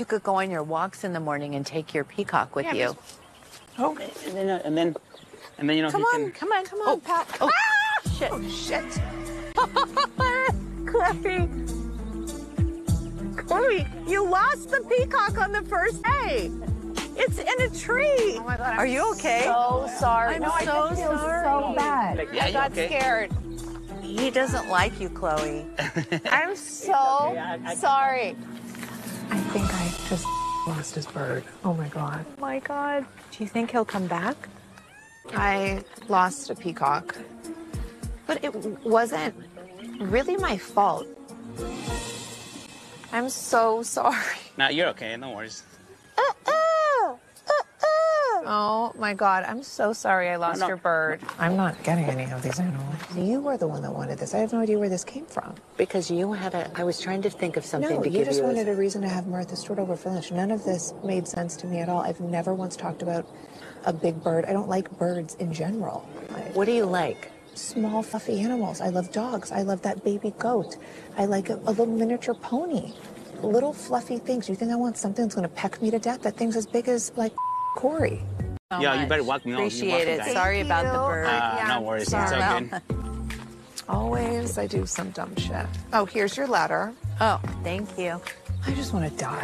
You could go on your walks in the morning and take your peacock with Yeah, you. Oh, and then, uh, and then, and then you know Come on, can. come on, come on, Pat. oh. Ah, shit. Oh shit! Khloe. Khloe, you lost the peacock on the first day. It's in a tree. Oh my God, I'm Are you okay? I'm so sorry. I'm no, I so just feel sorry. so bad. Like, yeah, I you got okay? scared. He doesn't like you, Khloe. I'm so I- I- sorry. I think I just lost his bird. Oh my god. Oh my God. Do you think he'll come back? I lost a peacock. But it wasn't really my fault. I'm so sorry. Nah, you're okay. No worries. Oh my god, I'm so sorry I lost no. your bird. I'm not getting any of these animals. You were the one that wanted this. I have no idea where this came from. Because you had a. I was trying to think of something No, to you give just you. as- wanted a reason to have Martha Stewart over for lunch. None of this made sense to me at all. I've never once talked about a big bird. I don't like birds in general. Like, What do you like? small fluffy animals. I love dogs. I love that baby goat. I like a, a little miniature pony. Little fluffy things. You think I want something that's going to peck me to death? That thing's as big as like Corey. So Yeah, you better walk me. No, you're Appreciate welcome, it. guys. Sorry about the bird. Uh, Yeah, no worries. It's all sorry. good. Always, I do some dumb shit. Oh, here's your letter. oh, thank you. I just want to die.